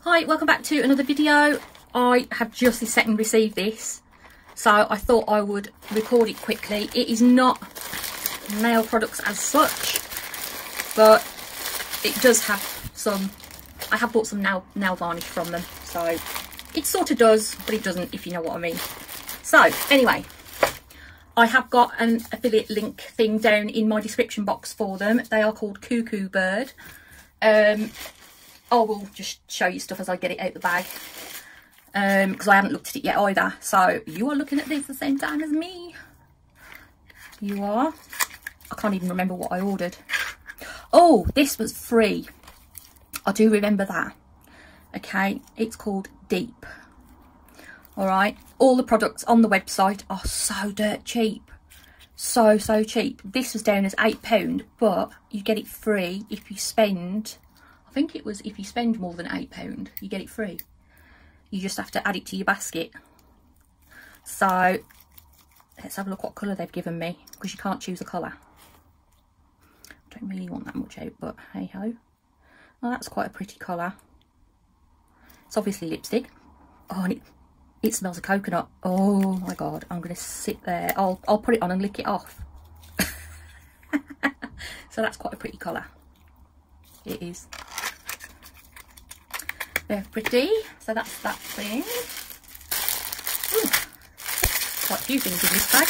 Hi, welcome back to another video. I have just this second received this, so I thought I would record it quickly. It is not nail products as such, but it does have some, I have bought some nail, nail varnish from them, so it sort of does, but it doesn't, if you know what I mean. So, anyway, I have got an affiliate link thing down in my description box for them. They are called Kukubird. Um, I will just show you stuff as I get it out the bag because um, I haven't looked at it yet either. So you are looking at this the same time as me. You are. I can't even remember what I ordered. Oh, this was free. I do remember that. Okay, it's called Deep. All right, all the products on the website are so dirt cheap. So, so cheap. This was down as £8, but you get it free if you spend I think it was if you spend more than £8, you get it free. You just have to add it to your basket. So, let's have a look what colour they've given me, because you can't choose a colour. I don't really want that much out, but hey-ho. Well, that's quite a pretty colour. It's obviously lipstick. Oh, and it, it smells of coconut. Oh my god, I'm going to sit there. I'll, I'll put it on and lick it off. so that's quite a pretty colour. It is. They're pretty. So that's that thing. Ooh, quite a few things in this bag.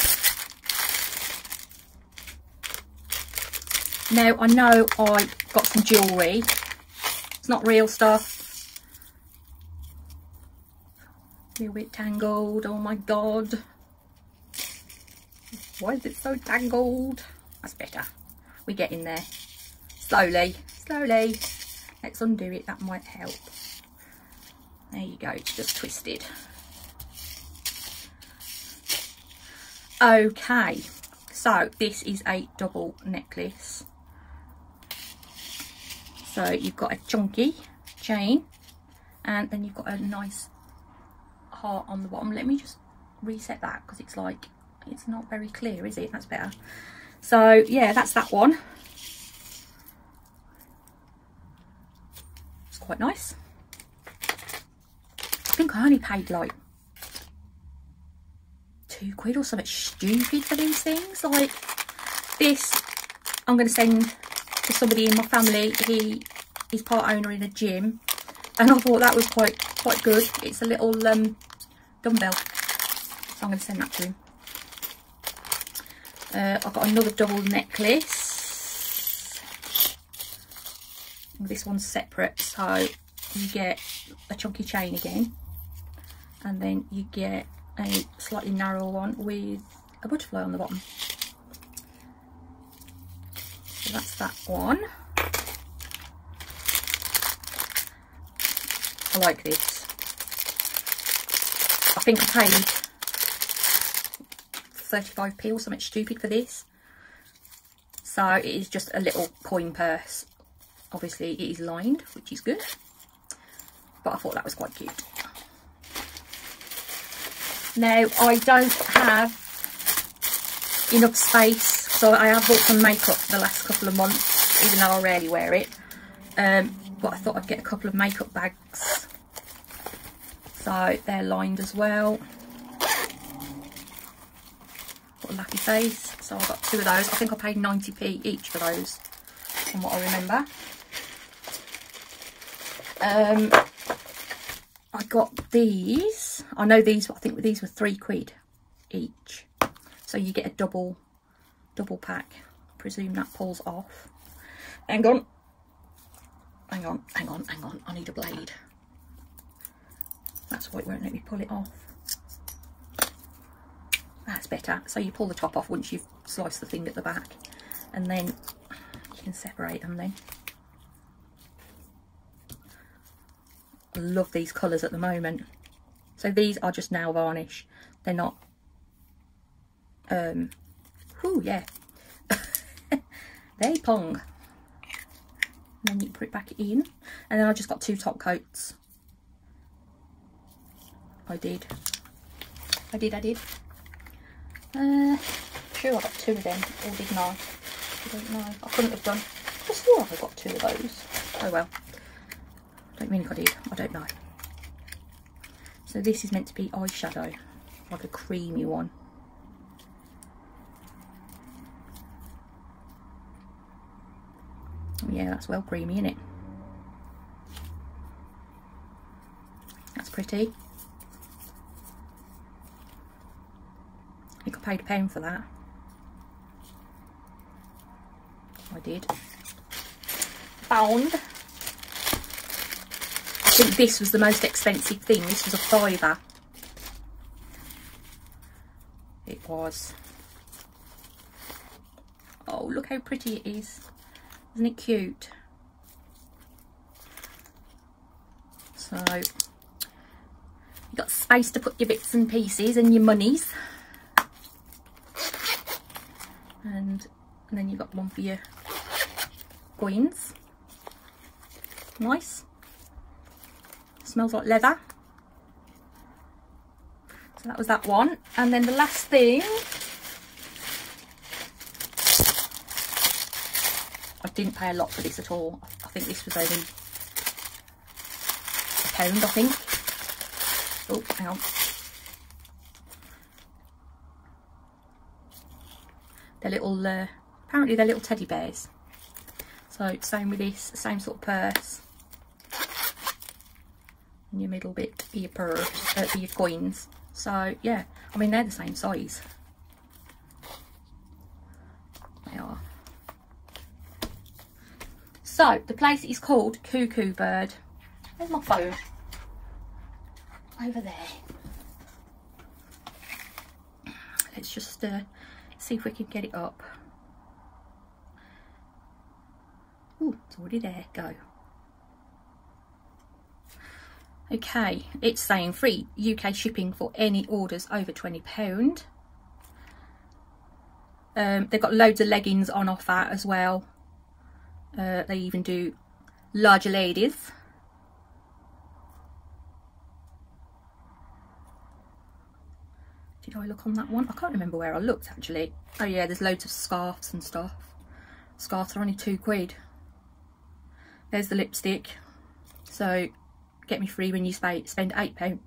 Now, I know I got some jewellery. It's not real stuff. A little bit tangled. Oh my god. Why is it so tangled? That's better. We get in there. Slowly. Slowly. Let's undo it. That might help. There you go, it's just twisted. Okay, so this is a double necklace. So you've got a chunky chain and then you've got a nice heart on the bottom. Let me just reset that because it's like, it's not very clear, is it? That's better. So yeah, that's that one. It's quite nice I think I only paid like two quid or something stupid for these things. Like this, I'm going to send to somebody in my family. He is part owner in a gym, and I thought that was quite quite good. It's a little um, dumbbell, so I'm going to send that to him. Uh, I've got another double necklace. This one's separate, so you get a chunky chain again and then you get a slightly narrower one with a butterfly on the bottom. So that's that one. I like this. I think I paid 35p or something stupid for this. So it is just a little coin purse. Obviously it is lined, which is good. But I thought that was quite cute. Now, I don't have enough space, so I have bought some makeup the last couple of months, even though I rarely wear it. Um, but I thought I'd get a couple of makeup bags. So they're lined as well. Got a lucky face. So I got two of those. I think I paid 90p each for those, from what I remember. Um, I got these. I know these, I think these were three quid each. So you get a double, double pack. I presume that pulls off. Hang on. Hang on, hang on, hang on. I need a blade. That's why it won't let me pull it off. That's better. So you pull the top off once you've sliced the thing at the back. And then you can separate them then. love these colours at the moment. So these are just nail varnish. They're not, um, whoo, yeah. they pong. And then you put it back in. And then I just got two top coats. I did. I did, I did. Uh, sure I got two of them, or didn't I? I don't know. I couldn't have done. I swore I got two of those. Oh well. Don't mean I did. I don't know. So this is meant to be eyeshadow, like a creamy one. Yeah, that's well creamy, isn't it? That's pretty. Think I paid a pound for that. I did. Pound. I think this was the most expensive thing. This was a fiver. It was. Oh, look how pretty it is. Isn't it cute? So, you've got space to put your bits and pieces and your monies. And, and then you've got one for your coins. Nice. Smells like leather. So that was that one. And then the last thing I didn't pay a lot for this at all. I think this was only a pound, I think. Oh, hang on. They're little, uh, apparently they're little teddy bears. So same with this, same sort of purse. And your middle bit for your purse, uh, for your coins. So yeah, I mean they're the same size. They are. So the place is called Kukubird. Where's my phone? Over there. Let's just uh, see if we can get it up. Oh, it's already there. Go. Okay, it's saying free UK shipping for any orders over £20. Um, they've got loads of leggings on offer as well. Uh, they even do larger ladies. Did I look on that one? I can't remember where I looked actually. Oh yeah, there's loads of scarves and stuff. Scarves are only two quid. There's the lipstick. So get me free when you spend eight pound.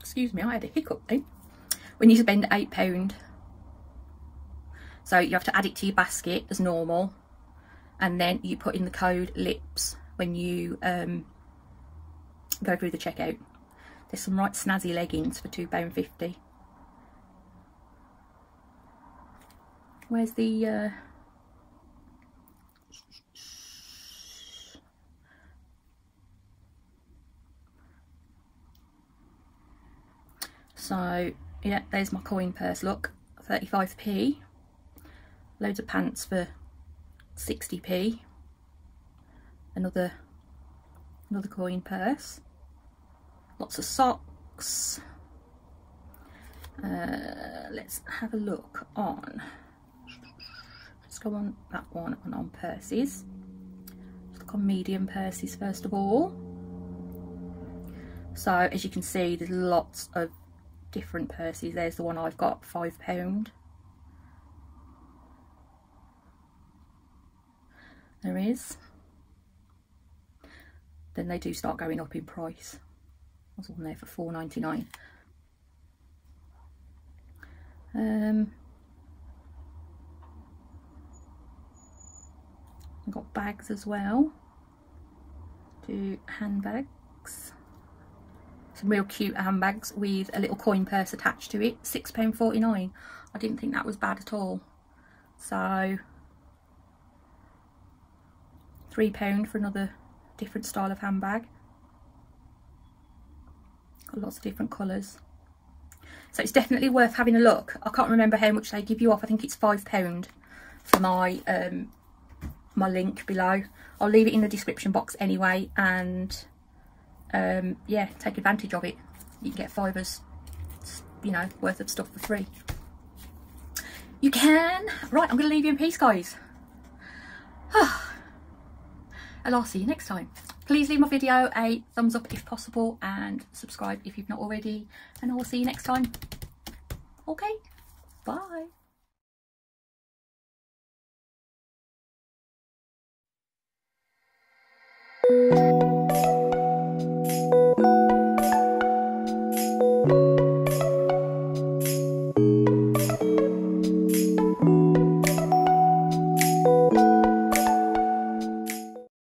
Excuse me, I had a hiccup then. When you spend eight pound. So you have to add it to your basket as normal. And then you put in the code LIPS when you um, go through the checkout. There's some right snazzy leggings for £2.50. Where's the... Uh, So yeah, there's my coin purse look, 35p. Loads of pants for 60p. Another another coin purse. Lots of socks. Uh, let's have a look on. Go on that one and on purses. Let's look on medium purses first of all. So as you can see, there's lots of different purses. There's the one I've got, £5. There is. Then they do start going up in price. I was on there for four ninety nine. Um, I've got bags as well. Do handbags. Some real cute handbags with a little coin purse attached to it. £6.49 I didn't think that was bad at all. So £3 for another different style of handbag. Got lots of different colours. So it's definitely worth having a look. I can't remember how much they give you off. I think it's £5 for my um, my link below I'll leave it in the description box anyway and um, yeah, take advantage of it. You can get fivers, you know, worth of stuff for free. You can. Right, I'm going to leave you in peace, guys. and I'll see you next time. Please leave my video a thumbs up if possible and subscribe if you've not already. And I will see you next time. Okay. Bye.